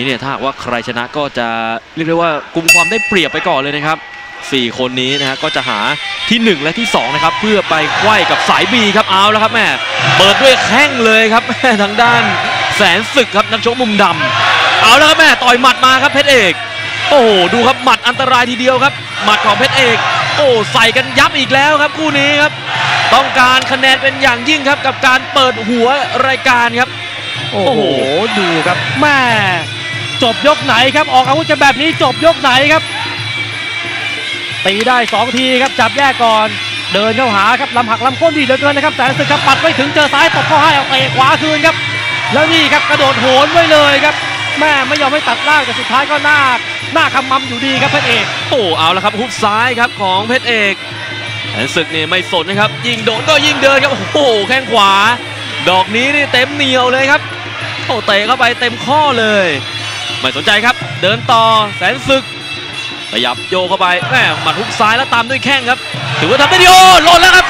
นี้เนี่ยถ้าหากว่าใครชนะก็จะเรียกได้ว่ากุมความได้เปรียบไปก่อนเลยนะครับ 4 คนนี้นะฮะก็จะหาที่ 1 และที่2นะครับเพื่อไปไขว้กับสายบีครับเอาแล้วครับแม่เปิดด้วยแข้งเลยครับแม่ทางด้านแสนศึกครับนักชกมุมดำเอาแล้วครับแม่ต่อยหมัดมาครับเพชรเอกโอ้โหดูครับหมัดอันตรายทีเดียวครับ หมัดของเพชรเอก โอ้ใส่กันยับอีกแล้วครับคู่นี้ครับ ต้องการคะแนนเป็นอย่างยิ่งครับกับการเปิดหัวรายการครับ โอ้โหดูครับแม่ จบยกไหนครับออกอาวุธกันแบบนี้จบยกไหนครับ ตีได้ 2 ทีครับจับแยกก่อนเดินเข้าหาครับลำหักลำก้นดีเหลือเกินนะครับแสนศึกครับปัดไม่ถึงเจอซ้ายตบเข้าให้เอาเตะขวาคืนครับ แล้วนี่ครับกระโดดโหนไว้เลยครับแม่ไม่ยอมให้ตัดล่างแต่สุดท้ายก็หน้าหน้าคำมำอยู่ดีครับเพชรเอกโอ้เอาละครับฮุกซ้ายครับของเพชรเอกแสนศึกนี่ไม่สนนะครับ ยิงโดนก็ยิงเดินครับโอ้โหแข้งขวา ดอกนี้นี่เต็มเหนียวเลยครับโอ้เตะเข้าไปเต็มข้อเลย ไม่สนใจครับ เดินต่อแสนศึกขยับโยกเข้าไปแม่หมัดฮุกซ้ายแล้วตามด้วยแข้งครับ ถือว่าทำได้ดีโอ้หล่นแล้วครับ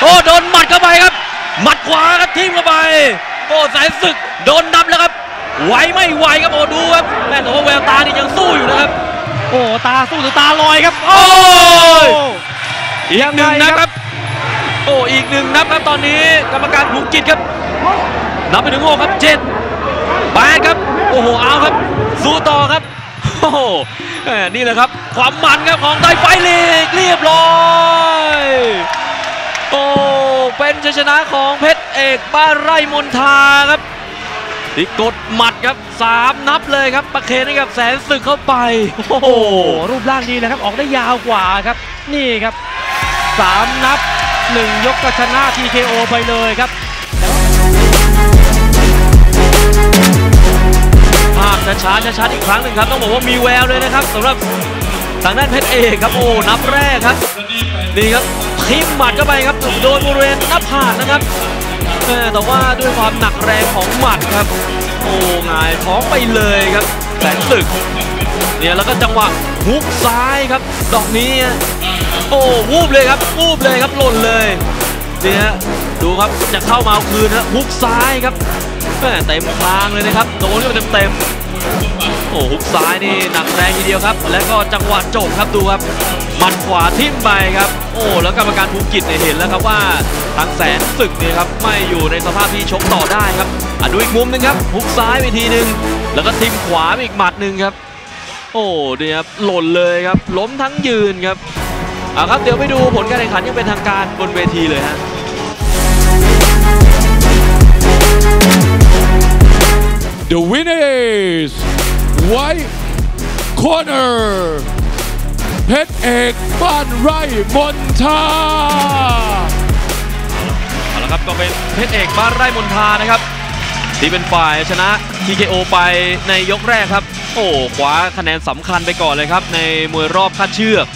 โอ้โดนหมัดเข้าไปครับ หมัดขวาครับทิ่มเข้าไป โอ้แสนศึกโดนนับแล้วครับไหวไม่ไหวครับโอ้ดูครับแม่แต่ว่าแววตานี่ยังสู้อยู่นะครับ โอ้ตาสู้หรือตาลอยครับ โอ้ยโอ้อีกหนึ่งนับครับ โอ้อีกหนึ่งนับครับตอนนี้กรรมการผูกจิตครับ นับไปถึงหกครับเจ็ดแปดครับ โอ้โหเอาครับ สู้ต่อครับโอ้โหนี่แหละครับ ความมันครับของไทยไฟลีกเรียบร้อยโอ้เป็นชัยชนะของเพชรเอกบ้านไร่มนทาครับที่กดหมัดครับสามนับเลยครับประเคนให้กับแสนศึกเข้าไป โอ้โหรูปร่างดีนะครับ ออกได้ยาวกว่าครับ นี่ครับสามนับหนึ่งยกก็ชนะ TKO ไปเลยครับ ช้าช้าๆอีกครั้งหนึ่งครับ ต้องบอกว่ามีแววเลยนะครับสำหรับทางด้านเพชรเอกครับโอ้นับแรกครับนี่ครับทิมหมัดเข้าไปครับโดนบริเวณหน้าผากนะครับแต่ว่าด้วยความหนักแรงของหมัดครับ โอ้หงายท้องไปเลยครับแสนศึกเนี่ยแล้วก็จังหวะฮุกซ้ายครับ ดอกนี้ โอ้วูบเลยครับวูบเลยครับหล่นเลยนี่ฮะดูครับจะเข้ามาเอาคืนนะฮุกซ้ายครับแมเต็มคางเลยนะครับโดนเข้าไปเต็ม โอ้ฮุกซ้ายนี่หนักแรงทีเดียวครับ แล้วก็จังหวะจบครับดูครับหมัดขวาทิ่มไปครับ โอ้แล้วกรรมการภูกิจเนี่ยเห็นแล้วครับว่าทางแสนศึกเนี่ยครับไม่อยู่ในสภาพที่ชกต่อได้ครับอะดูอีกมุมหนึงครับฮุกซ้ายไปทีหนึ่งแล้วก็ทิ่มขวาไปอีกหมัดหนึ่งครับ โอ้เนี่ยครับหล่นเลยครับ ล้มทั้งยืนครับเอาครับเดี๋ยวไปดูผลการแข่งขันยังเป็นทางการบนเวทีเลยฮะ The winner is White Corner เพชรเอกบ้านไร่มนทาเอาละครับก็เป็นเพชรเอกบ้านไร่มนทานะครับที่เป็นฝ่ายชนะ TKO ไปในยกแรกครับ โอ้คว้าคะแนนสำคัญไปก่อนเลยครับ ในมวยรอบคัดเชือก